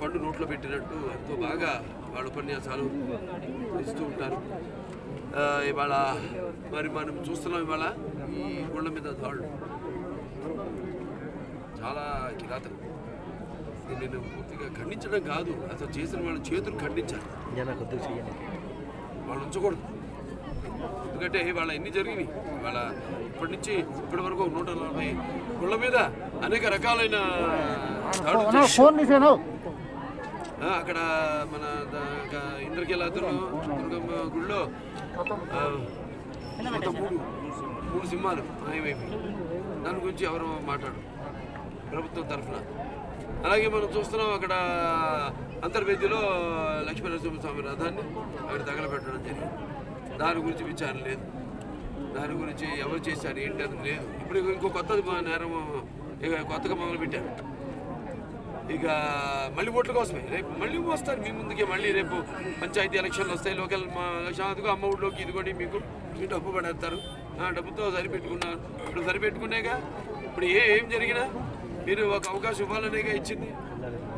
పండు నోట్లో పెట్టినట్టు ఎంతో బాగా వాళ్ళ ఉపన్యాసాలు ఇస్తూ ఉంటారు. ఇవాళ మరి మనం చూస్తున్నాం ఇవాళ ఈ గుళ్ళ మీద దాళ్ళు చాలా కిరాతం ఇది నేను పూర్తిగా ఖండించడం కాదు అసలు చేసిన వాళ్ళ చేతులు ఖండించాలి. వాళ్ళు ఉంచకూడదు. ఎందుకంటే వాళ్ళ ఎన్ని జరిగినాయి? వాళ్ళ ఇప్పటి నుంచి ఇప్పటి వరకు నూట నలభై గుళ్ళ మీద అనేక రకాలైన అక్కడ మన ఇంద్రకీలాద్రిలో దుర్గమ్మ గుళ్ళో మూడు మూడు సింహాలు మాయమైపోయి దాని గురించి ఎవరు మాట్లాడు ప్రభుత్వం తరఫున. అలాగే మనం చూస్తున్నాం అక్కడ అంతర్వేదిలో లక్ష్మీ నరసింహస్వామి రథాన్ని అక్కడ తగలబెట్టడం జరిగింది. దాని గురించి విచారణ లేదు. దాని గురించి ఎవరు చేశారు ఏంటి అని లేదు. ఇప్పుడు ఇంకో కొత్త నేరం ఇక కొత్తగా మొదలు పెట్టారు. ఇక మళ్ళీ ఓట్ల కోసమే. రేపు మళ్ళీ వస్తారు మీ ముందుకే. మళ్ళీ రేపు పంచాయతీ ఎలక్షన్లు వస్తాయి. లోకల్ మా అదిగో అమ్మ ఊళ్ళోకి ఇదిగోండి మీకు మీ డబ్బు పడేస్తారు. ఆ డబ్బుతో సరిపెట్టుకున్నారు. ఇప్పుడు సరిపెట్టుకునేగా ఇప్పుడు ఏ ఏం జరిగినా మీరు ఒక అవకాశం ఇవ్వాలనేగా ఇచ్చింది.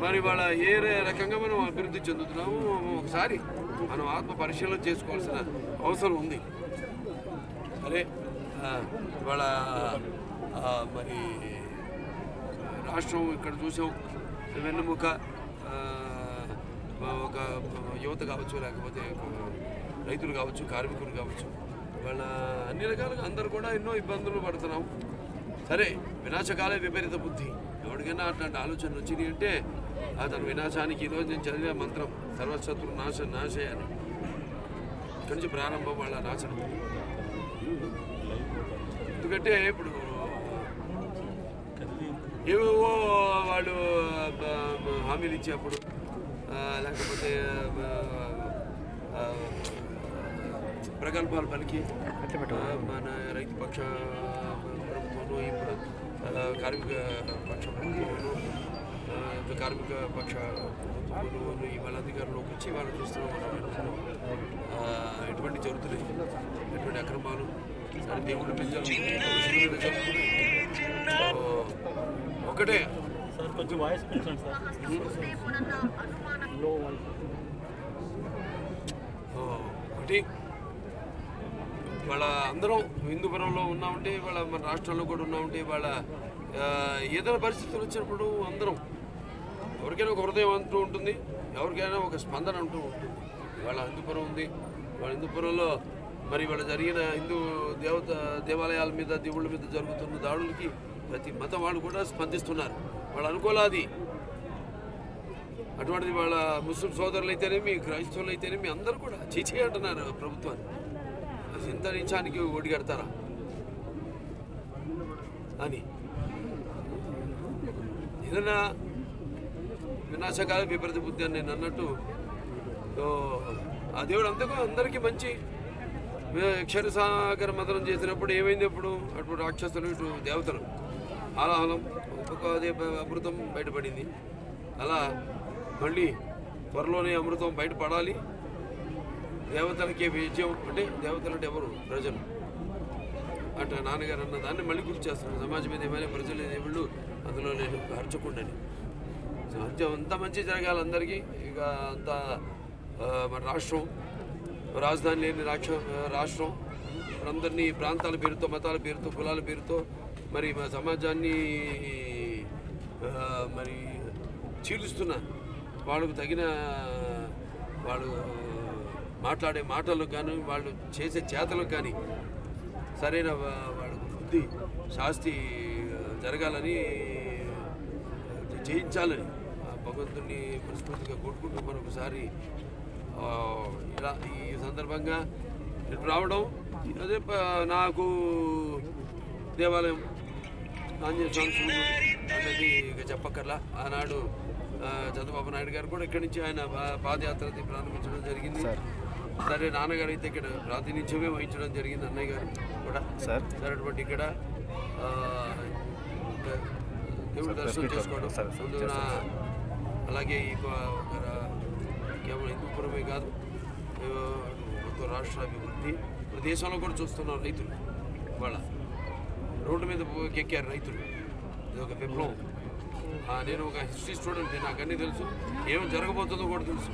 మరి వాళ్ళ ఏ రకంగా మనం అభివృద్ధి చెందుతున్నాము ఒకసారి మనం ఆత్మ పరిశీలన చేసుకోవాల్సిన అవసరం ఉంది. సరే ఇవాళ మరి రాష్ట్రం ఇక్కడ చూసాం. వెన్నుముక ఒక యువత కావచ్చు లేకపోతే రైతులు కావచ్చు కార్మికులు కావచ్చు వాళ్ళ అన్ని రకాలుగా అందరూ కూడా ఎన్నో ఇబ్బందులు పడుతున్నాం. సరే వినాశకాలే విపరీత బుద్ధి. ఎవరికైనా అట్లాంటి ఆలోచనలు వచ్చినాయి అంటే అతను వినాశానికి ఈరోజు నేను చదివిన మంత్రం సర్వశత్రు నాశ నాశయాన్ని ఇక్కడి నుంచి ప్రారంభం వాళ్ళ నాశనం. ఎందుకంటే ఇప్పుడు ఏవేవో వాళ్ళు హామీలు ఇచ్చేప్పుడు లేకపోతే ప్రగల్భాలు పలికి మన రైతు పక్ష ప్రభుత్వంలో ఇప్పుడు కార్మిక పక్ష ప్రభుత్వంలో కార్మిక పక్ష ప్రభుత్వంలో ఇవాళ అధికారంలోకి వచ్చి వాళ్ళు చూస్తున్నాం మనం ఎటువంటి జరుగుతున్నాయి ఎటువంటి అక్రమాలు సరే దేవుడి ఒకటే. సార్ కొంచెం వాయిస్ పెంచండి సార్. ఒకటి. వాళ్ళ అందరం హిందూపురంలో ఉన్నామంటే వాళ్ళ మన రాష్ట్రంలో కూడా ఉన్నామంటే వాళ్ళ ఏదైనా పరిస్థితులు వచ్చినప్పుడు అందరం ఎవరికైనా ఒక హృదయం అంటూ ఉంటుంది ఎవరికైనా ఒక స్పందన అంటూ ఉంటుంది. వాళ్ళ హిందూపురం ఉంది. వాళ్ళ హిందూపురంలో మరి వాళ్ళ జరిగిన హిందూ దేవత దేవాలయాల మీద దేవుళ్ళ మీద జరుగుతున్న దాడులకి ప్రతి మతం వాళ్ళు కూడా స్పందిస్తున్నారు. వాళ్ళ అనుకూలాది అటువంటిది వాళ్ళ ముస్లిం సోదరులు అయితేనేమి క్రైస్తవులు అయితేనేమి అందరూ కూడా చీచే అంటున్నారు ప్రభుత్వాన్ని. ఇంత నిమిషానికి కడతారా? అని. ఏదైనా వినాశకాల విపరీత బుద్ధి అని నేను అన్నట్టు ఆ దేవుడు అంతకు అందరికీ మంచి క్షరసాగర మదనం చేసినప్పుడు ఏమైంది ఎప్పుడు అటు రాక్షసులు ఇటు దేవతలు. ఆలాహలం ఒక్కొక్క అమృతం బయటపడింది. అలా మళ్ళీ త్వరలోనే అమృతం బయటపడాలి. దేవతలకే విజయం అంటే దేవతలు అంటే ఎవరు? ప్రజలు. అట్లా నాన్నగారు అన్న దాన్ని మళ్ళీ గుర్తు చేస్తున్నాను సమాజం మీద ఏమైనా ప్రజలు దేవుళ్ళు అందులో నేను హర్చకుండాని సో అంతే అంత మంచి జరగాలి అందరికీ. ఇక అంత మన రాష్ట్రం రాజధాని లేని రాక్ష రాష్ట్రం. అందరినీ ప్రాంతాల పేరుతో మతాల పేరుతో కులాల పేరుతో మరి మా సమాజాన్ని మరి చీలుస్తున్న వాళ్ళకు తగిన వాళ్ళు మాట్లాడే మాటలకు కానీ వాళ్ళు చేసే చేతలకు కానీ సరైన వాళ్ళకు బుద్ధి శాస్తి జరగాలని చేయించాలని ఆ భగవంతుని మనస్ఫూర్తిగా కోరుకుంటూ మరొకసారి ఇలా ఈ సందర్భంగా రావడం అదే నాకు దేవాలయం ఆంజనేయ స్వామి అనేది ఇక చెప్పక్కర్లా. ఆనాడు చంద్రబాబు నాయుడు గారు కూడా ఇక్కడి నుంచి ఆయన పాదయాత్రని ప్రారంభించడం జరిగింది. సరే నాన్నగారు అయితే ఇక్కడ ప్రాతినిధ్యమే వహించడం జరిగింది అన్నయ్య గారు కూడా. సార్. సరే అటువంటి ఇక్కడ దేవుడి దర్శనం చేసుకోవడం. అలాగే ఈ కేవలం హిందూపురమే కాదు ఆ, రాష్ట్ర అభివృద్ధి దేశంలో కూడా చూస్తున్నాం రైతులు వాళ్ళ రోడ్డు మీద ఎక్కారు రైతులు. ఇది ఒక విప్లవం. నేను ఒక హిస్టరీ స్టూడెంట్ నాకు అన్నీ తెలుసు. ఏం జరగబోతుందో కూడా తెలుసు.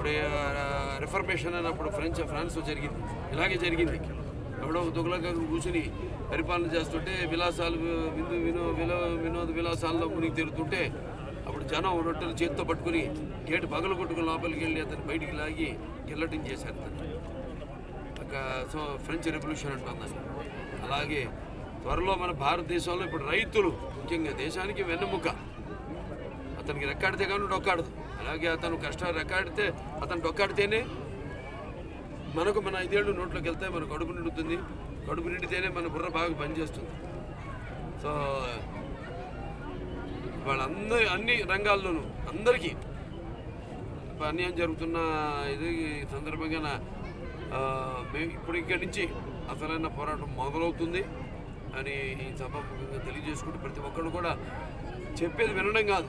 ఇప్పుడు రిఫర్మేషన్ అన్నప్పుడు ఫ్రెంచ్ ఫ్రాన్స్లో జరిగింది. ఇలాగే జరిగింది. ఎవడో దుగ్లగా కూర్చుని పరిపాలన చేస్తుంటే విలాసాలు విందు వినో విలో వినోద విలాసాల్లో మునిగి తిరుగుతుంటే అప్పుడు జనం రొట్టెలు చేతితో పట్టుకుని గేటు పగలు కొట్టుకుని లోపలికి వెళ్ళి అతను బయటికి లాగి గిల్లటింగ్ చేశారు అతను ఒక సో ఫ్రెంచ్ రెవల్యూషన్ అంటాం అలాగే త్వరలో మన భారతదేశంలో ఇప్పుడు రైతులు ముఖ్యంగా దేశానికి వెన్నెముక. అతనికి రెక్కాడితే కానీ డొక్కాడదు అలాగే అతను కష్టాలు రెక్కాడితే అతను డొక్కాడితేనే మనకు మన ఐదేళ్ళు నోట్లోకి వెళ్తే మన కడుపు నిండుతుంది. కడుపు నిండితేనే మన బుర్ర బాగా పనిచేస్తుంది. సో వాళ్ళందరి అన్ని రంగాల్లోనూ అందరికీ ఇప్పుడు అన్యాయం జరుగుతున్న ఇది సందర్భంగా మేము ఇప్పుడు ఇక్కడి నుంచి అసలైన పోరాటం మొదలవుతుంది అని ఈ సభాముఖంగా తెలియజేసుకుంటూ ప్రతి ఒక్కరు కూడా చెప్పేది వినడం కాదు.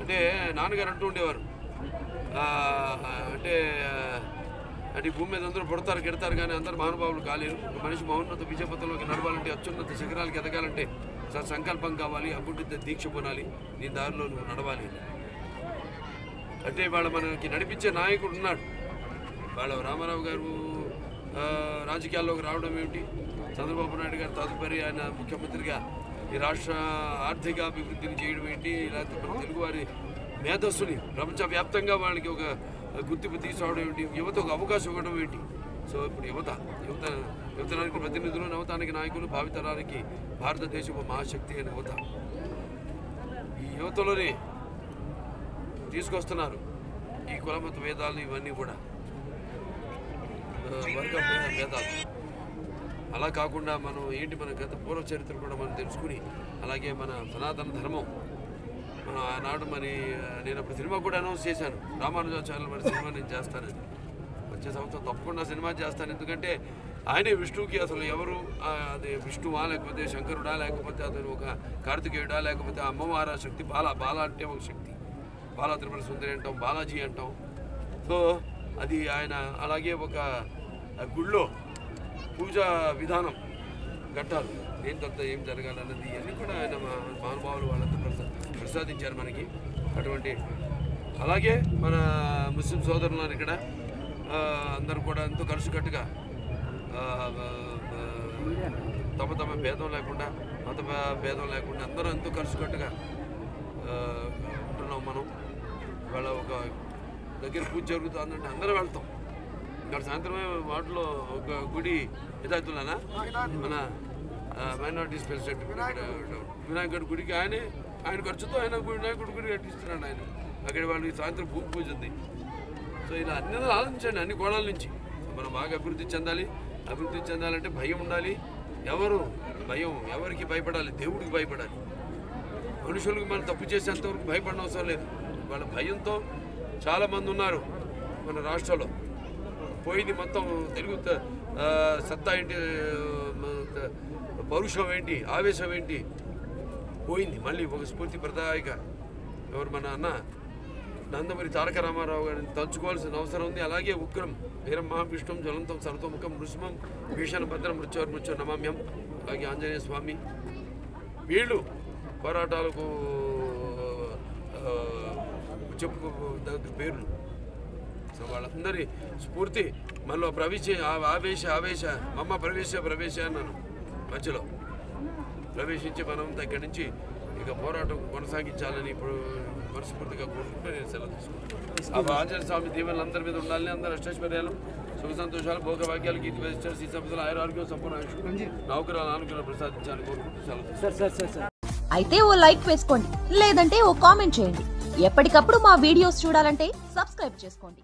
అంటే నాన్నగారు అంటూ ఉండేవారు. అంటే అంటే భూమి మీద అందరూ పుడతారు కెడతారు కానీ అందరు మహానుభావులు కాలేరు. మనిషి మహోన్నత విజయపథంలోకి నడవాలంటే అత్యున్నత శిఖరాలకి ఎదగాలంటే సార్ సంకల్పం కావాలి అకుంఠిత దీక్ష పొనాలి నీ దారిలో నువ్వు నడవాలి. అంటే వాళ్ళ మనకి నడిపించే నాయకుడు ఉన్నాడు. వాళ్ళ రామారావు గారు రాజకీయాల్లోకి రావడం ఏమిటి? చంద్రబాబు నాయుడు గారు తదుపరి ఆయన ముఖ్యమంత్రిగా ఈ రాష్ట్ర ఆర్థిక అభివృద్ధిని చేయడం ఏంటి? లేకపోతే మన తెలుగువారి మేధస్సుని ప్రపంచవ్యాప్తంగా వాళ్ళకి ఒక గుర్తింపు తీసుకోవడం ఏంటి? యువతకు అవకాశం ఇవ్వడం ఏంటి? సో ఇప్పుడు యువత యువత యువతరానికి ప్రతినిధులు నవతానికి నాయకులు భావితరానికి భారతదేశం ఒక మహాశక్తి అయిన యువత. ఈ యువతలోనే తీసుకొస్తున్నారు ఈ కులమత భేదాలు ఇవన్నీ కూడా. వర్గ భేదాలు. అలా కాకుండా మనం ఏంటి మన గత పూర్వ చరిత్ర కూడా మనం తెలుసుకుని అలాగే మన సనాతన ధర్మం. మనం ఆనాడు మరి నేను అప్పుడు సినిమా కూడా అనౌన్స్ చేశాను. రామానుజాచార్యులు మరి సినిమా నేను చేస్తానని వచ్చే సంవత్సరం తప్పకుండా సినిమా చేస్తాను. ఎందుకంటే ఆయనే విష్ణువుకి అసలు ఎవరు అది విష్ణువా లేకపోతే శంకరుడా లేకపోతే అతను ఒక కార్తికేయుడా లేకపోతే అమ్మవారా శక్తి? బాల బాల అంటే ఒక శక్తి. బాలా త్రిపుర సుందరి అంటాం బాలాజీ అంటాం. సో అది ఆయన అలాగే ఒక గుళ్ళో పూజా విధానం ఘట్టాలు. ఏం తర్వాత ఏం జరగాలన్నది ఇవన్నీ కూడా ఆయన మా మహానుభావులు వాళ్ళంతా ప్రసాదించారు మనకి అటువంటి. అలాగే మన ముస్లిం సోదరులు ఇక్కడ అందరూ కూడా ఎంతో కలిసికట్టుగా తమ తమ భేదం లేకుండా మత భేదం లేకుండా అందరూ ఎంతో కలిసికట్టుగా ఉంటున్నాం మనం. వాళ్ళ ఒక దగ్గర పూజ జరుగుతుందంటే అందరం వెళ్తాం. ఇక్కడ సాయంత్రమే వాటిలో ఒక గుడి ఇదవుతున్నానా మన మైనార్టీస్ ప్రెసిడెంట్ వినాయకుడి గుడికి ఆయనే ఆయన ఖర్చుతో ఆయన వినాయకుడి గుడి కట్టిస్తున్నాడు ఆయన. అక్కడ వాళ్ళకి సాయంత్రం భూమి పూజ ఉంది. సో ఇలా అన్ని ఆలోచించండి అన్ని కోణాల నుంచి. మనం బాగా అభివృద్ధి చెందాలి. అభివృద్ధి చెందాలంటే భయం ఉండాలి. ఎవరు? భయం ఎవరికి భయపడాలి? దేవుడికి భయపడాలి. మనుషులకు మనం తప్పు చేసేంతవరకు భయపడిన అవసరం లేదు. వాళ్ళ భయంతో చాలామంది ఉన్నారు మన రాష్ట్రంలో. పోయింది మొత్తం తెలుగు సత్తా ఏంటి పౌరుషం ఏంటి ఆవేశం ఏంటి? పోయింది. మళ్ళీ ఒక స్ఫూర్తి ప్రదాయక. ఎవరు మన అన్న? నందమూరి తారక రామారావు గారిని తలుచుకోవాల్సిన అవసరం ఉంది. అలాగే ఉగ్రం వీరం మహావిష్ణుం జ్వలంతం సర్వతోముఖం నృసింహం భీషణ భద్రం మృత్యోర్ మృత్యో నమామ్యం అలాగే ఆంజనేయ స్వామి. వీళ్ళు పోరాటాలకు చెప్పుకో దగ్గర పేర్లు. సో వాళ్ళందరి స్ఫూర్తి మనలో ప్రవేశ ఆవేశ ఆవేశ మమ్మ ప్రవేశ ప్రవేశ అన్నాను మధ్యలో. ప్రవేశించి మనం ఇక్కడి నుంచి ఇక పోరాటం కొనసాగించాలని ఇప్పుడు మనస్ఫూర్తిగా కోరుకుంటూ నేను సెలవు తీసుకుంటాను ఆ ఆంజనేయ స్వామి దీవెనలు అందరి మీద ఉండాలని అందరూ అష్టైశ్వర్యాలు సుఖ సంతోషాలు భోగభాగ్యాలు గీతి వేస్తారు ఈ సంపదలు ఆయుర ఆరోగ్యం సంపూర్ణ నౌకరాలు ఆనుకూల ప్రసాదించాలని కోరుకుంటూ సెలవు అయితే ఓ లైక్ వేసుకోండి లేదంటే ఓ కామెంట్ చేయండి. ఎప్పటికప్పుడు మా వీడియోస్ చూడాలంటే సబ్స్క్రైబ్ చేసుకోండి.